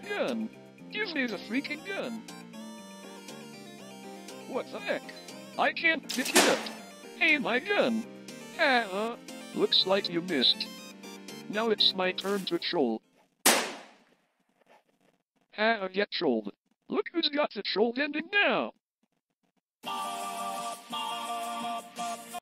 gun. Give me the freaking gun. What the heck? I can't pick it up. Hey, my gun. Ah, uh, looks like you missed. Now it's my turn to troll. Uh, ha, get trolled. Look who's got the troll ending now.